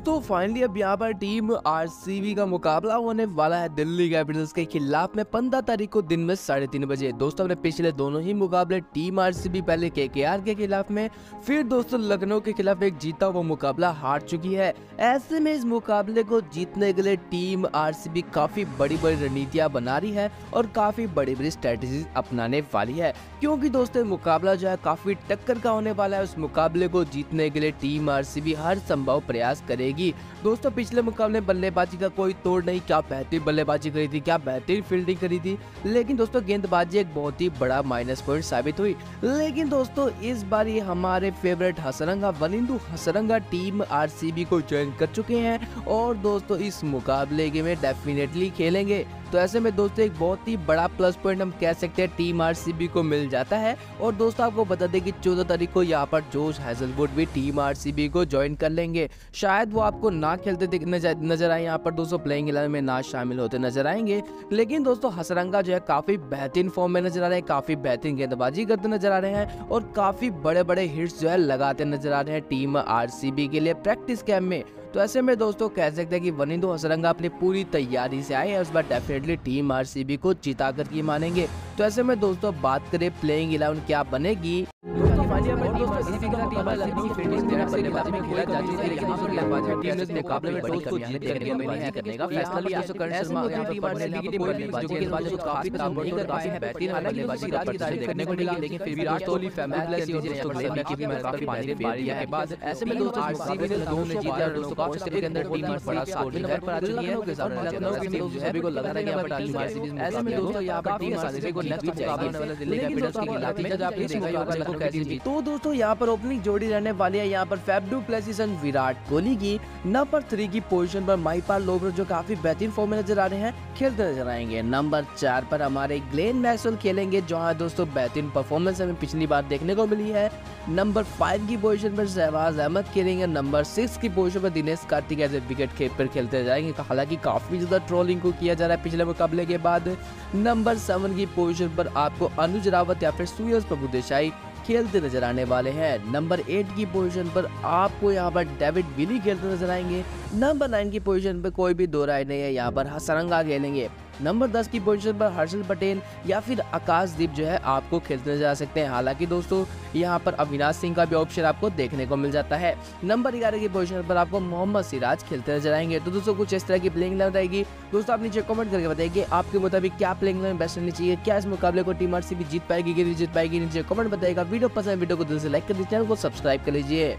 दोस्तों फाइनली अब यहाँ पर टीम आरसीबी का मुकाबला होने वाला है दिल्ली कैपिटल्स के खिलाफ। में पंद्रह तारीख को दिन में साढ़े तीन बजे। दोस्तों, अपने पिछले दोनों ही मुकाबले टीम आरसीबी पहले के के खिलाफ में, फिर दोस्तों लखनऊ के खिलाफ एक जीता हुआ मुकाबला हार चुकी है। ऐसे में इस मुकाबले को जीतने के लिए टीम आरसीबी काफ़ी बड़ी बड़ी रणनीतियाँ बना रही है और काफ़ी बड़ी बड़ी स्ट्रेटेजी अपनाने वाली है। क्योंकि दोस्तों मुकाबला जो है काफ़ी टक्कर का होने वाला है। उस मुकाबले को जीतने के लिए टीम आरसीबी हर संभव प्रयास करेगी। दोस्तों, पिछले मुकाबले बल्लेबाजी का कोई तोड़ नहीं। क्या बेहतरीन बल्लेबाजी करी थी, क्या बेहतरीन फील्डिंग करी थी। लेकिन दोस्तों, गेंदबाजी एक बहुत ही बड़ा माइनस पॉइंट साबित हुई। लेकिन दोस्तों, इस बार ये हमारे favourite Hasaranga Wanindu Hasaranga team RCB को ज्वाइन कर चुके हैं। और दोस्तों, इस मुकाबले में डेफिनेटली खेलेंगे। तो ऐसे में दोस्तों एक बहुत ही बड़ा प्लस पॉइंट हम कह सकते हैं टीम आरसीबी को मिल जाता है। और दोस्तों आपको बता दें कि चौदह तारीख को यहाँ पर जोश हैजलवुड भी टीम आरसीबी को ज्वाइन कर लेंगे। शायद वो आपको ना खेलते नज़र, आए यहाँ पर दोस्तों प्लेइंग इलेवन में ना शामिल होते नज़र आएँगे। लेकिन दोस्तों हसरंगा जो है काफ़ी बेहतरीन फॉर्म में नज़र आ रहे हैं काफ़ी बेहतरीन गेंदबाजी करते नज़र आ रहे हैं और काफ़ी बड़े बड़े हिट्स जो है लगाते नज़र आ रहे हैं टीम आरसीबी के लिए। प्रैक्टिस कैम्प में तो ऐसे में दोस्तों कह सकते हैं कि वनिंदो हसरंगा अपनी पूरी तैयारी से आए हैं उस बार डेफिनेटली टीम आरसीबी को जिता करके मानेंगे। तो ऐसे में दोस्तों बात करें प्लेइंग इलेवन क्या बनेगी? ऐसे में दोस्तों आरसीबी ने लखनऊ में जीता और दोस्तों काफ़ी के अंदर टीम बड़ा स्कोर नंबर पर आ चुकी है लखनऊ की टीम जो है को लग रहा कि यहाँ पर टीम आरसीबी ऐसे में दोस्तों यहाँ पर टीम आरसीबी को नेक्स्ट मुकाबला होने वाला दिल्ली कैपिटल्स के खिलाफ में जब आपने देखा होगा लखनऊ कैसी तो दोस्तों यहाँ पर ओपनिंग जोड़ी रहने वाली है। यहाँ पर फेबडू प्लेसिस विराट कोहली की नंबर थ्री की पोजीशन पर माईपाल लोबर जो काफ़ी बेहतरीन फॉर्म में नज़र आ रहे हैं, खेलते नज़र आएँगे। नंबर चार पर हमारे ग्लेन मैक्सवेल खेलेंगे जहाँ दोस्तों बेहतरीन परफॉर्मेंस हमें पिछली बार देखने को मिली है। नंबर फाइव की पोजीशन पर शहबाज अहमद खेलेंगे नंबर सिक्स की पोजीशन पर Dinesh Karthik as a wicket keeper खेलते जाएँगे हालाँकि काफ़ी ज़्यादा ट्रोलिंग को किया जा रहा है पिछले मुकाबले के बाद। नंबर सेवन की पोजीशन पर आपको अनुज रावत या फिर सुयस प्रभु देसाई खेलते नज़र आने वाले हैं। नंबर एट की पोजीशन पर आपको यहाँ पर डेविड विली खेलते नज़र आएँगे। नंबर नाइन की पोजीशन पर कोई भी दो राय नहीं है। यहाँ पर हसरंगा खेलेंगे। नंबर दस की पोजीशन पर हर्षल पटेल या फिर आकाशदीप जो है आपको खेलते आ सकते हैं। हालाँकि दोस्तों, यहाँ पर अविनाश सिंह का भी ऑप्शन आपको देखने को मिल जाता है। नंबर ग्यारह की पोजीशन पर आपको मोहम्मद सिराज खेलते नज़र आएँगे। तो दोस्तों, कुछ इस तरह की प्लेइंग लाइन रहेगी दोस्तों, आप नीचे कमेंट करके बताइए आपके मुताबिक क्या प्लेइंग लाइन बेस्ट रहनी चाहिए, क्या इस मुकाबले को टीम आरसीबी जीत पाएगी कि नहीं जीत पाएगी, नीचे कमेंट बताएगा वीडियो पसंद वीडियो को दिल से लाइक कर दीजिए, चैनल को सब्सक्राइब कर लीजिए।